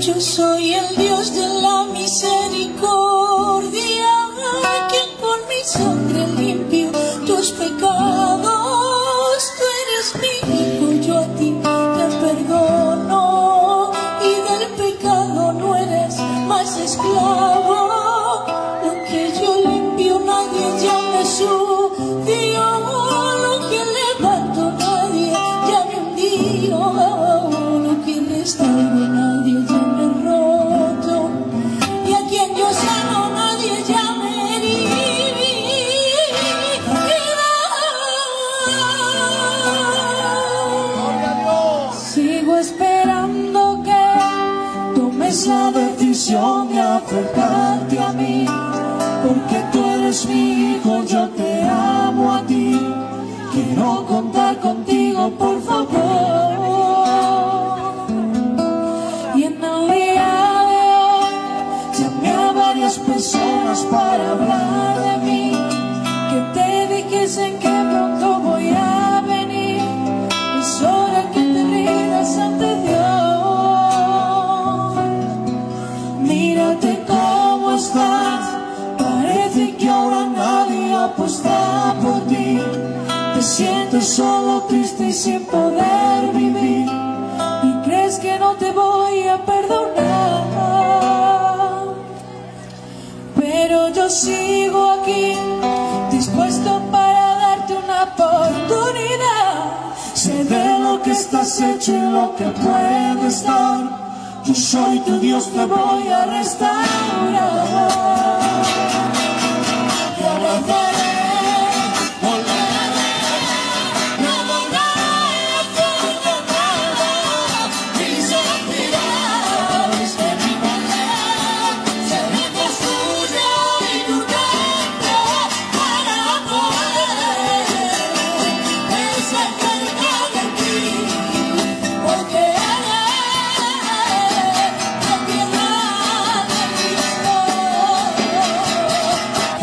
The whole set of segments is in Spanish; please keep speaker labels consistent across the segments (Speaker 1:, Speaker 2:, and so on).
Speaker 1: Yo soy el Dios de la misericordia, quien por mi sangre limpio tus pecados. Tú eres mi hijo, yo a ti te perdono y del pecado no eres más esclavo.
Speaker 2: Decisión de acercarte a mí, porque tú eres mi hijo, yo te amo a ti. Quiero contar contigo, por favor. Y en el día de hoy llamé a varias personas para hablar Te sientes solo, triste y sin poder vivir. Y crees que no te voy a perdonar. Pero yo sigo aquí, dispuesto para darte una oportunidad. Sé de lo que estás hecho y lo que puedes dar. Yo soy tu Dios, te voy a restaurar.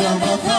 Speaker 2: Global